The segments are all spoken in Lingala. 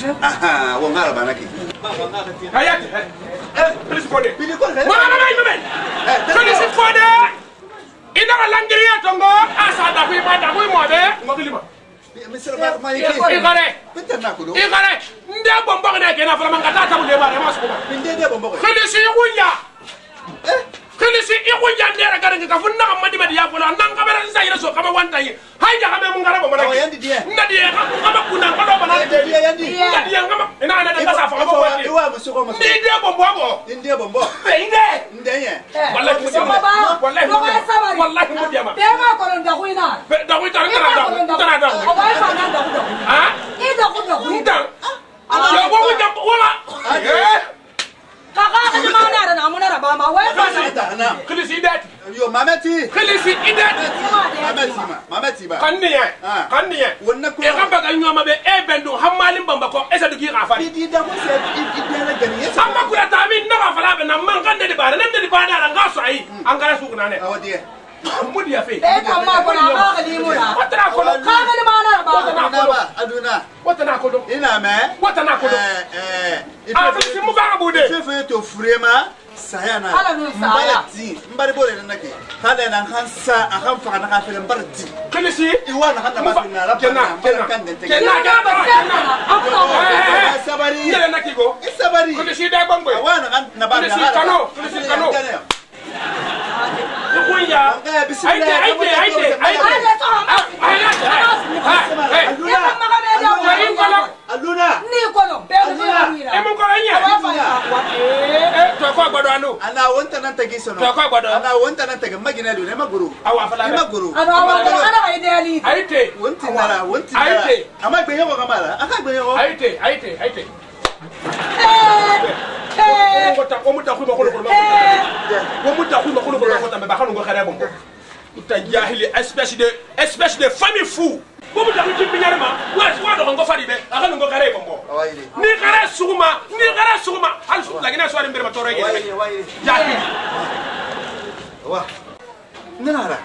Ah, ah, wongala banaki ayati eh, eh, plus fode eh? mwana imeme plus fode inara langiria tongo asa dakui ma dakui mobe ngobilima igare igare nde bombogne kena fala mangata tabule bare masukuma khilisi yunya kilisi iku jandera gara nga kafu naka madi madi yako na nang kamera nsa ira kama wanta yi haija ya kama mungara ba mana oh, yandi die nda die kama kama kuna kama bana die die yandi nda die kama ina ina da kasa fa kama wati iwa musuko musuko ndi die bombo abo die bombo inde inde ye wallahi mu diama wallahi mu diama wallahi mu diama be ma ko nda kuina da kuita nda da da da o ba fa nda da kuida ha i da kuida nda ala wo ko wala eh Imana da namuna da ba ma wai ba na. Kilisi idati. Yo mameti. Kilisi idati. Mameti ma. Mameti ba. Kan niye. Kan niye. Wonna ko. E kan baga nyoma be e bendu hammalin bamba ko esa dugi gafa. Idi da ko se idi da na gani. Amma kula ta min na gafa la be na man kan de bare nan de bare na ga so ai. An gara su kunane. Awadiye. mun ya fe e ka ma ko na ma khali mu na wata na ko ka ga ni ma na ba wata na ko aduna wata na ko ina me wata na ko eh eh a fi si mu ba bu de se fe to furema saya na ala nu sa ala ti mbari bole na nake kada na kan sa a kan fa na ka fe mbari ti kele si i wa na handa ma na la kena kena kena ga ba kena abu na sabari kele na ki go sabari kele si da bangwe wa na na ba na kele si kano kele si kano kunya aite aite aite aite eh, aluna ni kɔnɔ bɛɛ bɛ yɔrɔ yira e mun kɔrɔ n yɛ ee tɔkɔ gbɔdɔ anu ana o ntana tɛgi sɔnɔ tɔkɔ gbɔdɔ ana o ntana tɛgi n ma gɛnɛ don ne ma goro awa fana bɛ ne ma goro ana awa goro ala ka ideyali ayi te o n tin dara o n tin dara a ma gbɛɲɔgɔn kama la a ka gbɛɲɔgɔn ayi te ayi te ayi te. jahili espèce de espèce de famille fou bomu daku jimbi nyarima wa dogo ngo fari be aka ngo kare bombo ni kare suguma ni kare suguma al su lagina so arimbe ma toro yele jahili wa nana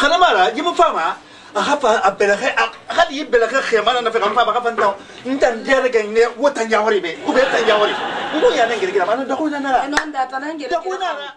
kala mara jimu fama aka fa abelakhe hali y'i bɛlɛ kɛ xɛma na nɔfɛ ka fa baka fan tan n ta n jɛrɛ kɛ ne wo tan jawari be u bɛ tan jawari n ko yan ne gɛrɛ gɛrɛ ma ne dako na na dako na na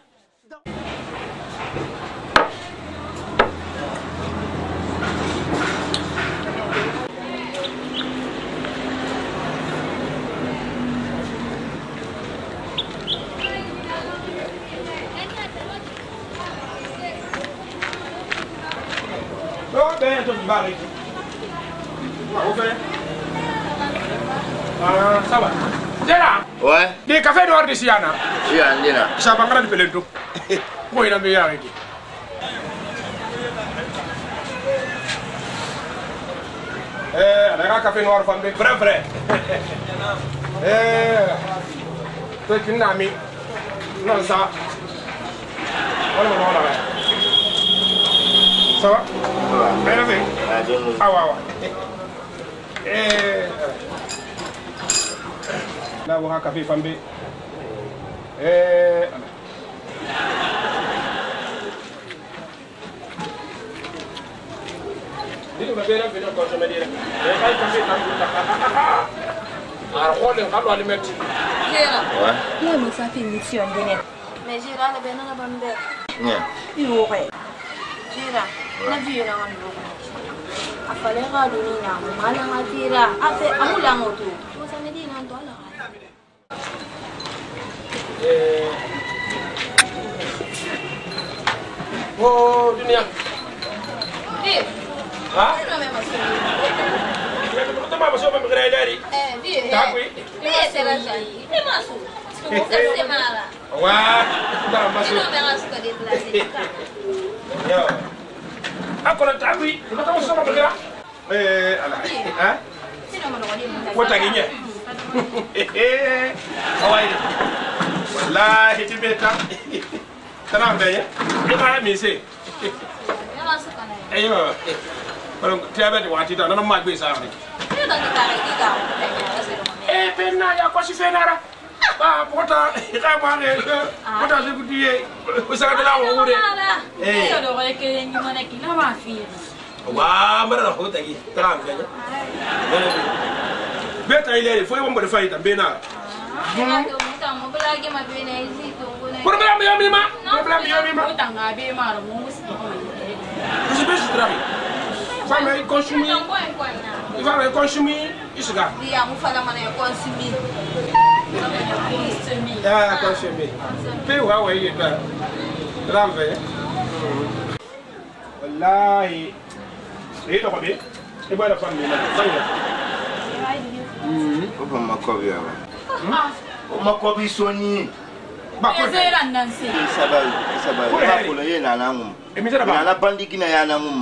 Oh, ben, tu me barres. 五分。Ah, ça va. Dena. Ouais. Di café noir de Siana. Siana dena. Ça va ngara di pelento. Ko ina me yawe ki. Eh, un café noir fambe. Vrai vrai. Eh. tu es n'a mis. Non ça. Wala wala wala. Ça va? Ça va. Merci. Ah, ouais, ouais. eh na wa haka fi fambe eh Dini mabera vina kwa shomadira. Eh kai kambi kambi taka. Arhole kalu alimeti. Zera. Wa. Ya musafi mission dene. Mejira na benana bambe. Nya. Iwo kai. Jira. Na vira wan bugu. a falen ka doni na ma na ka tira a fɛ a mu la ŋo to ko dunia. Di. Ha? Kita mau masuk apa bergerak dari? Eh, di. Takui. Ini serasa. Ini masuk. Semua kasih Wah, kita masuk. Ini memang suka di Yo. akɔrɔ ta bi i bɛ taa sɔrɔ bɛɛ la. ɛɛ ala hɛn ko tagi ɲɛ awa ye walahi ti bɛ tan kana bɛɛ ye e b'a min se. ayiwa tiɲɛ bɛ nin waati ta nɔnɔ maa gbé sa. e bɛ na yakɔsi fɛn na la. ba pota ita bane pota se kutiye o sa kala wo de eh yo do ke ni mona ki la ma fi wa mara na kota ki tra am ganya beta ile fo yo mbere faida bena problema yo mima problema yo mima tanga be maro mo musi Você pensa que trabalha? Vai consumir. Vai consumir isso, cara. E a mufa da maneira consumir. Yeah, question me. Pay what way you done. Ramve. Wallahi. Say to me. E boy da me na. Mhm. O fam makobi awa. O makobi soni. Ba ko. Eze ran nan se. Isabai, isabai. Ba ko le na na mum. Emi zara ba. Na bandi gina ya na mum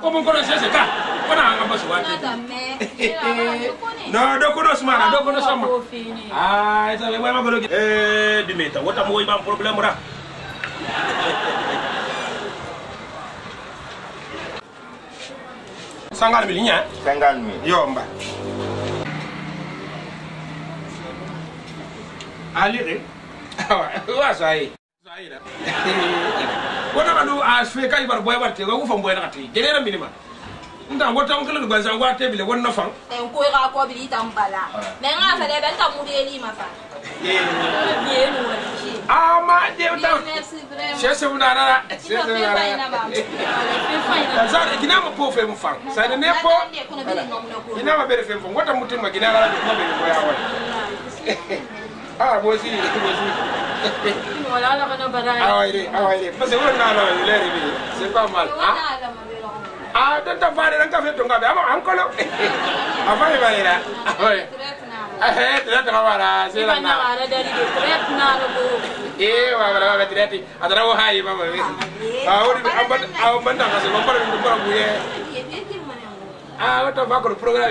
komo kono sese ka kono anga bosi wati no do kono smana do kono sama ah esa we ma golo eh dimeta wota mo iba problem ra sangal mi linya sangal mi yo mba ali re eh? wa sai sai la kona kandu aswe ah, kai bar boya bar te ko fam boya na te jere na minima nta ngota ngkelo du gwanza ngwa te bile wonna fam en eh, ko ga ko bili tam bala ah. me nga fa le ben ta mu de li ma fa eh bien no ama de ta she se una na she se una na za kina mo po fe mo fam sa ne ne po kina ma bere fe mo ngota mutima kina ga la ko be ko ya wa ah bozi bozi wala na ka na leri mal. Ah, Eh, tret dari tret Ah, Ah, program Program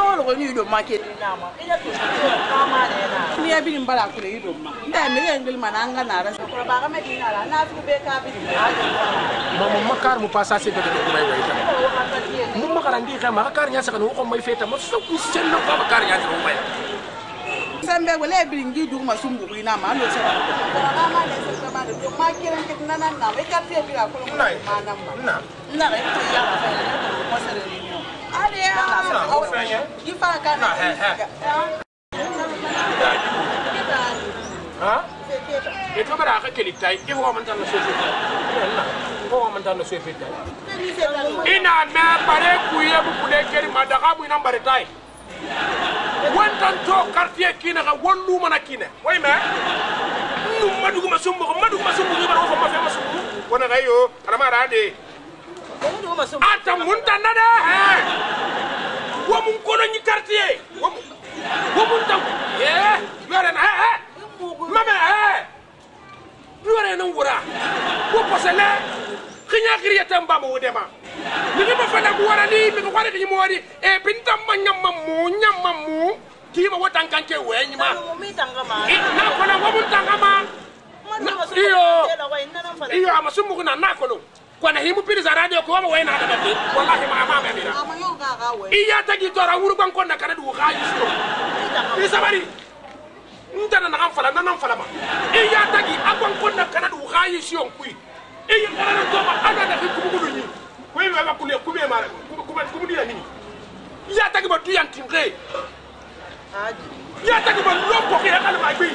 ndolo ko ni do make nama ina to kama na ni abi ni bala ko ni do ma nda me ye ngel mananga na ra ko ba ga me ni na na su be ka bi ma mo makar mu pasa se be ko mai wai mu makar ndi ka ma kar nya sa kan ko mai feta ma su ku sen no ka kar nya ko mai sembe wala e biri ngi duguma sumbu ko ina ma no se ba ma ne se ba ne ma kiran ke nana na be ka te bira ko ma na ma na na e ko ya ma se e to bara ka keli tai e wo man tan na sofe ko wo man tan na sofe tai ina me bare ku ye bu kule keri ma da ka bu ina bare tai won tan to quartier kina ka won lu mana kina way me nu madugu ma sumbo madugu ma sumbo ni bara ko ma fe ma sumbo wona ga yo ara ma ra de ata muntanda de womun koloñi quartier womun tan yoren mame yorenan wura wo posele xiña xiriyatan bama wo dema mixi ma fanagu warani mixi xore xiñi mowari e bintanma ñamma mu ñamma mu kiima wo tankanke weñima na kono womun tangama iyo iyo ama summugu na na kwana himu pili za radio ko wa na da di wallahi ma ma me dira iya ta gi tora wuru kan kon na kana du ga yi ni sabari nta na na fala na na fala ba iya ta gi akon kon na kana du ga yi sio kui iya kana na to ma ana da ku ku ni kui me ba kule ku me ma ku ku ku ni la ni iya ta gi ba du yan tingre iya ta gi ba lo ko ke kala ma bi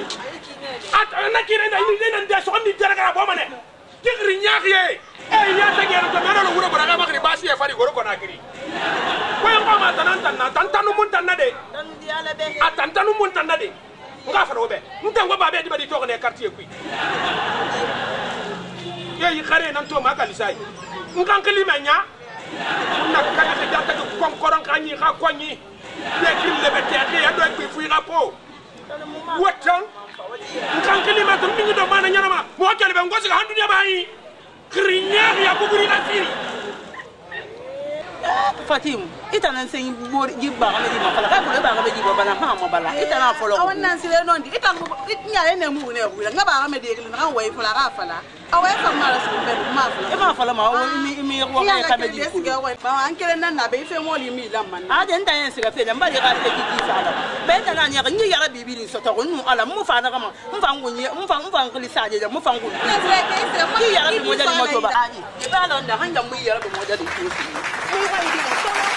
na ki na ni na ndia so ni jara kala ma ne ki ye Eya tagero tamero no goro para la magrebashi ya fari goro gona kire. Ko yamba atantanu atantanu muntanade. Atantanu muntanade. Ngaka fado Le mana keringnya ya aku beri sini. fatim i tana sen ji baga me di ma fala ka bolo baga me di bana ha ma bala i tana folo awon nan sile non di itan nya le ne mu ne bu la baga me di ke na wa fala ka fala awa fa ma la su be ma fala e ma fala ma wa mi mi wa ka ka me di ku ba an kele nan na be fe mo li mi la man a den tan sile fe nan ba di ka se ki ki sala be tan nya ga ni ya ra bibi ni so to nu ala mu fa na ka ma mu fa ngu ni mu fa mu fa ngu li sa je mu fa ngu ni ya ra bi mo ja di mo to ba ba lon da han da mu ya ra bi mo ja di ku 规划一定要算